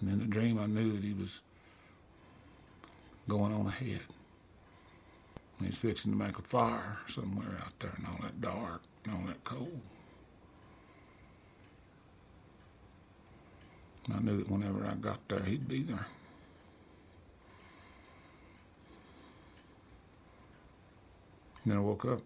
And in the dream, I knew that he was going on ahead. He's fixing to make a fire somewhere out there and all that dark and all that cold. And I knew that whenever I got there, he'd be there. then I woke up.